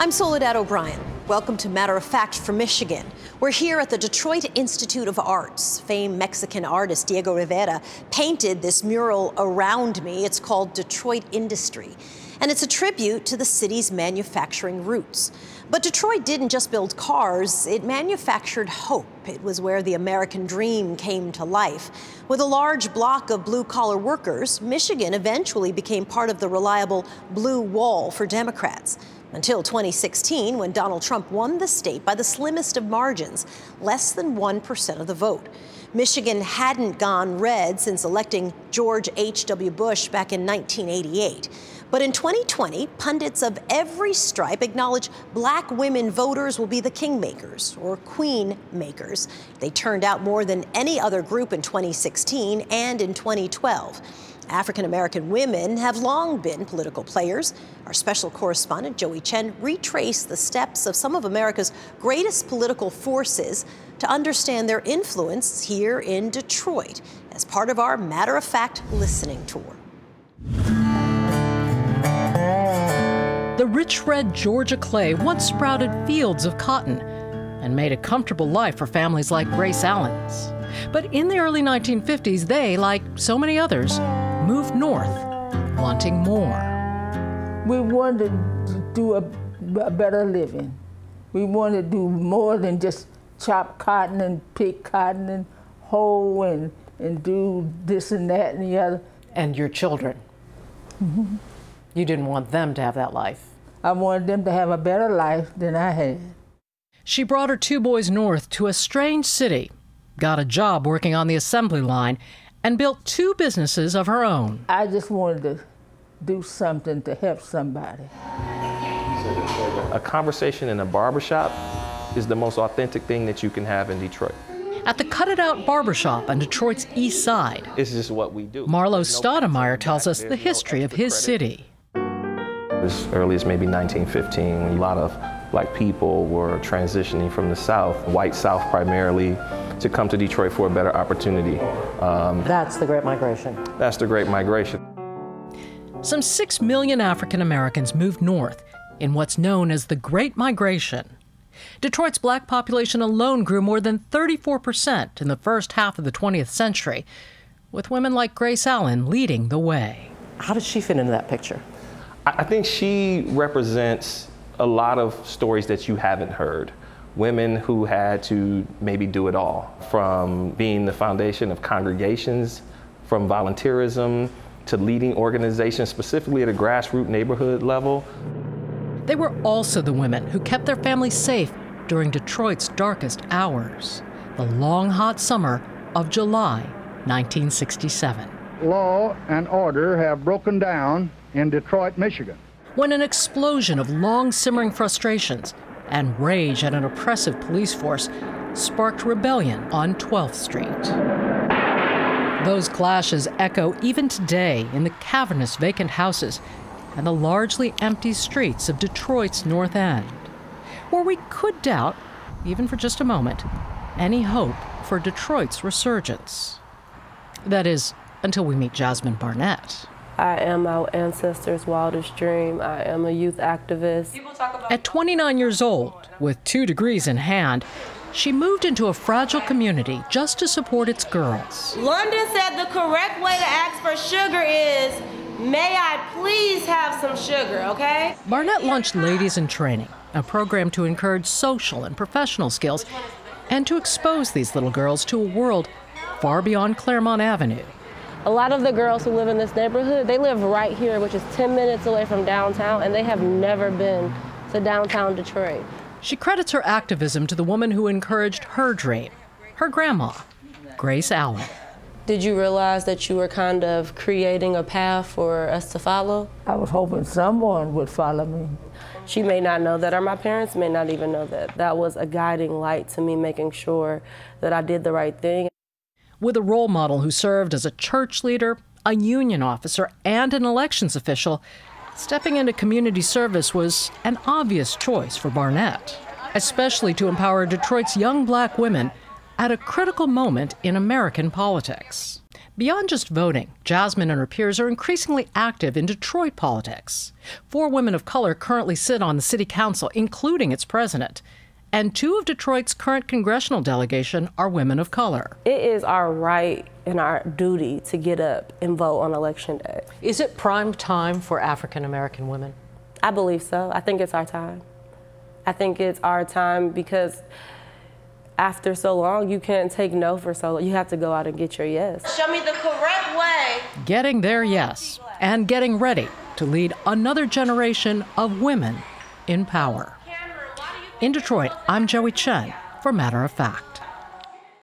I'm Soledad O'Brien. Welcome to Matter of Fact from Michigan. We're here at the Detroit Institute of Arts. Famed Mexican artist Diego Rivera painted this mural around me. It's called Detroit Industry, and it's a tribute to the city's manufacturing roots. But Detroit didn't just build cars, it manufactured hope. It was where the American dream came to life. With a large block of blue collar workers, Michigan eventually became part of the reliable blue wall for Democrats. Until 2016, when Donald Trump won the state by the slimmest of margins, less than 1% of the vote. Michigan hadn't gone red since electing George H.W. Bush back in 1988. But in 2020, pundits of every stripe acknowledge black women voters will be the kingmakers or queen makers. They turned out more than any other group in 2016 and in 2012. African American women have long been political players. Our special correspondent, Joie Chen, retraced the steps of some of America's greatest political forces to understand their influence here in Detroit as part of our matter of fact listening tour. The rich red Georgia clay once sprouted fields of cotton and made a comfortable life for families like Grace Allen's. But in the early 1950s, they, like so many others, moved north, wanting more. We wanted to do a, a better living. We wanted to do more than just chop cotton and pick cotton and hoe and, and do this and that and the other. And your children. Mm-hmm. You didn't want them to have that life. I wanted them to have a better life than I had. She brought her two boys north to a strange city, got a job working on the assembly line, and built two businesses of her own. I just wanted to do something to help somebody. A conversation in a barbershop is the most authentic thing that you can have in Detroit. At the Cut It Out Barbershop on Detroit's east side, It's just what we do. Marlowe No Stoudamire tells us There's the no history of his credit. city. As early as maybe 1915, when a lot of black people were transitioning from the South, white South primarily, to come to Detroit for a better opportunity. Um, That's the Great Migration. that's the Great Migration. Some 6 million African Americans moved north in what's known as the Great Migration. Detroit's black population alone grew more than 34% in the first half of the 20th century, with women like Grace Allen leading the way. How does she fit into that picture? I I think she represents a lot of stories that you haven't heard. Women who had to maybe do it all, from being the foundation of congregations, from volunteerism to leading organizations, specifically at a grassroots neighborhood level. They were also the women who kept their families safe during Detroit's darkest hours, the long hot summer of July 1967. law and order have broken down in Detroit, Michigan. when an explosion of long simmering frustrations and rage at an oppressive police force sparked rebellion on 12th Street. Those clashes echo even today in the cavernous vacant houses and the largely empty streets of Detroit's North End, where we could doubt, even for just a moment, any hope for Detroit's resurgence. That is, until we meet Jasmine Barnett. I am our ancestors' wildest dream. I am a youth activist. At 29 years old, with two degrees in hand, she moved into a fragile community just to support its girls. London said the correct way to ask for sugar is, may I please have some sugar, okay? Barnett launched Ladies in Training, a program to encourage social and professional skills and to expose these little girls to a world far beyond Claremont Avenue. A lot of the girls who live in this neighborhood, they live right here, which is 10 minutes away from downtown, and they have never been to downtown Detroit. She credits her activism to the woman who encouraged her dream, her grandma, Grace Allen. Did you realize that you were kind of creating a path for us to follow? I was hoping someone would follow me. She may not know that, or my parents may not even know that. That was a guiding light to me, making sure that I did the right thing. With a role model who served as a church leader, a union officer, and an elections official, stepping into community service was an obvious choice for Barnett, especially to empower Detroit's young black women at a critical moment in American politics. Beyond just voting, Jasmine and her peers are increasingly active in Detroit politics. Four women of color currently sit on the city council, including its president. And two of Detroit's current congressional delegation are women of color. It is our right and our duty to get up and vote on election day. Is it prime time for African American women? I believe so. I think it's our time. I think it's our time because after so long, you can't take no for so long. You have to go out and get your yes. Show me the correct way. Getting their yes and getting ready to lead another generation of women in power. In Detroit, I'm Joie Chen for Matter of Fact.